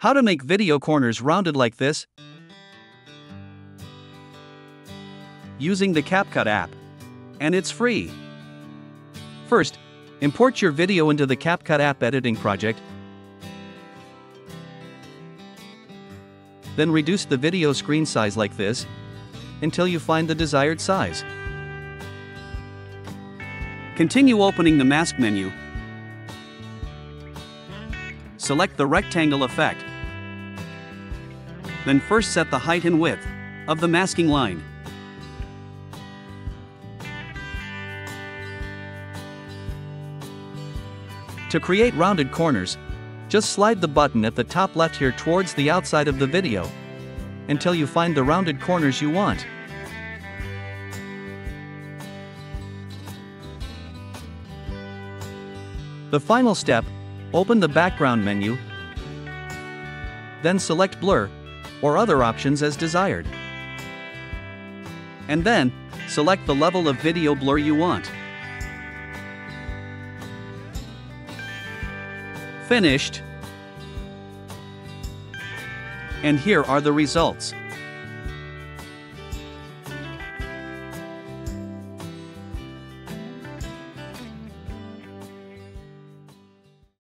How to make video corners rounded like this using the CapCut app. And it's free. First, import your video into the CapCut app editing project. Then reduce the video screen size like this until you find the desired size. Continue opening the mask menu. Select the rectangle effect. Then first set the height and width of the masking line. To create rounded corners, just slide the button at the top left here towards the outside of the video until you find the rounded corners you want. The final step, open the background menu, then select blur, or other options as desired. And then, select the level of video blur you want. Finished. And here are the results.